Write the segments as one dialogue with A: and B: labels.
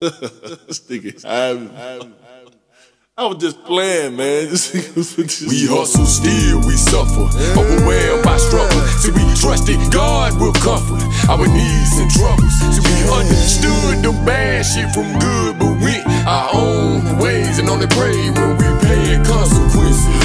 A: this I, I was just playing, man.
B: we hustle still, we suffer. Overwhelmed by struggle. See, we trusted God will comfort our needs and troubles. See, we understood the bad shit from good, but went our own ways and only pray when we paying consequences.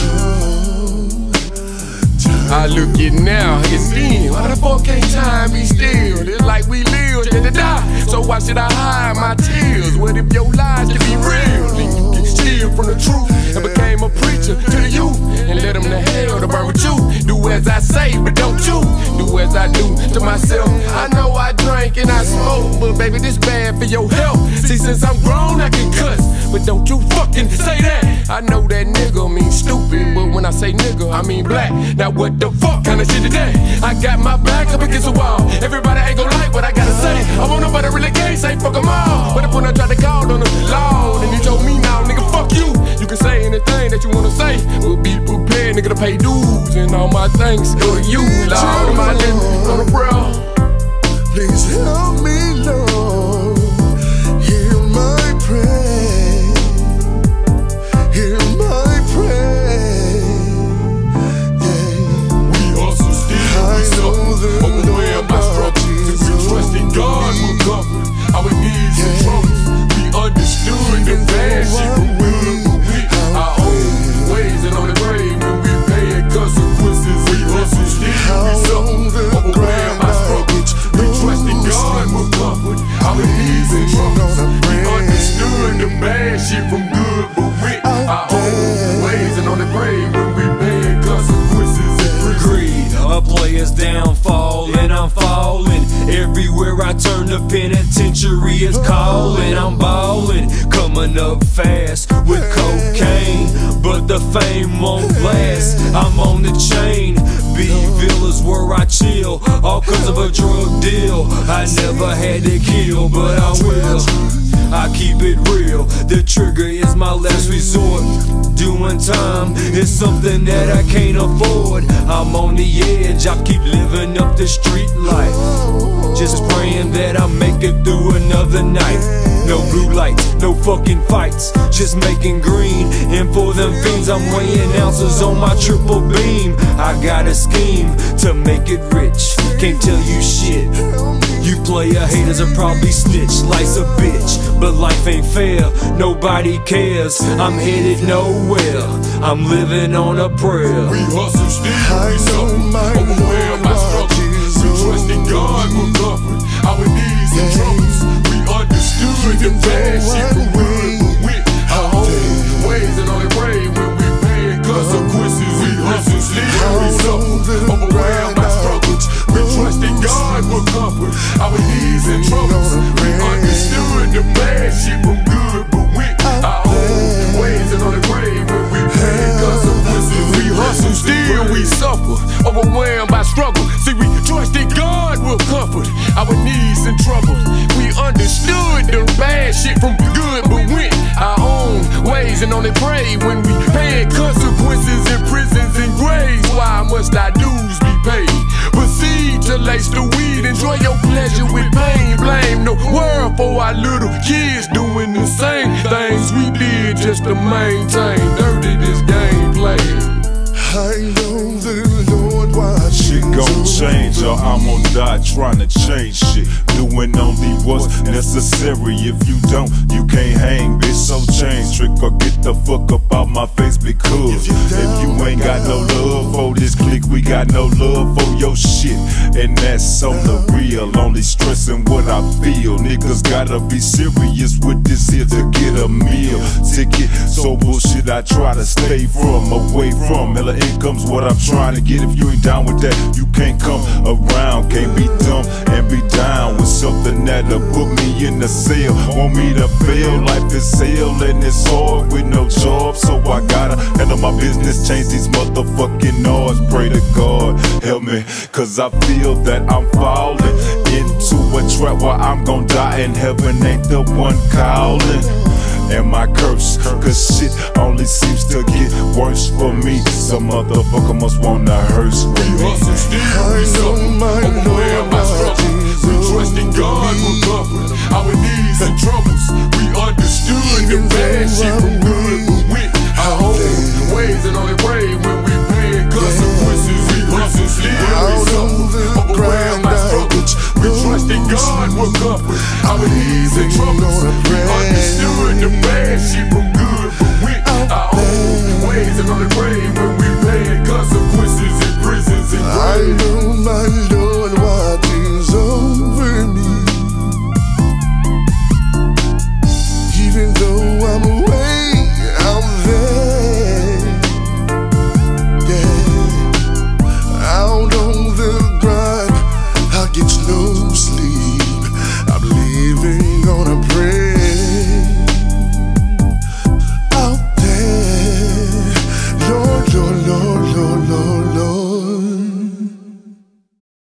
B: I look at now and then, why the fuck can't time be still? It's like we live just to die. So why should I hide my tears? What if your lies can be real? Then you can steal from the truth and became a preacher to the youth and let them to hell to burn with you. Do as I say, but don't you do as I do to myself. I know I drink and I smoke, but baby, this bad for your health. See, since I'm grown, I can cuss, but don't you fucking say that. I know that nigga means stupid, but when I say nigga, I mean black. Now what the fuck kind of shit today? I got my back up against the wall. Everybody ain't gon' like what I gotta say. I want nobody really gay, say fuck them all. But if when I try to call on the law, and he told me now, nigga, fuck you. You can say anything that you wanna say. We'll be prepared, nigga, to pay dues. And all my thanks go to you, Lord. My living on the prayer.
C: Please help me, Lord. Yeah.
B: We understood the bad
D: I turn, the penitentiary is calling. I'm balling, coming up fast with cocaine. But the fame won't last. I'm on the chain. B villas where I chill, all cause of a drug deal. I never had to kill, but I will. I keep it real. The trigger is my last resort. Doing time is something that I can't afford. I'm on the edge, I keep living up the street life. Just praying that I make it through another night. No blue lights, no fucking fights, just making green. And for them fiends, I'm weighing ounces on my triple beam. I got a scheme to make it rich. Can't tell you shit. You player haters are probably snitch, life's a bitch, but life ain't fair. Nobody cares. I'm headed nowhere. I'm living on a prayer.
B: We hustle still,
C: I
B: we
C: know
B: suffer,
C: my
B: overwhelmed by God will comfort our needs and troubles. We understood the bad shit from good, but went our own ways and only pray when we paying consequences. We hustle still, we suffer, overwhelmed by struggles. We trusted God will comfort our needs and troubles. We understood the bad shit from good, but went our own ways and only pray when we paying consequences. We hustle still, we suffer, overwhelmed by struggle. Needs and troubles. We understood the bad shit from good, but went our own ways and only pray when we paying consequences in prisons and graves. Why must our dues be paid? Proceed to lace the weed, enjoy your pleasure with pain. Blame the world for our little kids doing the same things we did just to maintain dirty this game playing.
E: Change or I'm gonna die trying to change shit. Doing only what's necessary. If you don't, you can't hang, bitch. So change trick or get the fuck up out my face because if you ain't got no love for this clique, we got no love for your shit. And that's on the real. Only stressing what I feel. Niggas gotta be serious with this here to get a meal ticket. So bullshit I try to stay from, away from. Hella income's what I'm trying to get. If you ain't down with that, you can't come around. Can't be dumb and be down with something that'll put me in the cell. Want me to fail, life is hell and it's hard with no job. So I gotta handle my business, change these motherfucking odds. Pray to God, help me, cause I feel that I'm falling into a trap where I'm gonna die and heaven ain't the one calling. Am I cursed? Cause shit only seems to get worse for me. Some motherfucker must wanna hearse with me.
C: I know my Lord
B: struggle. We
C: Jesus
B: trusted God will comfort our needs and troubles.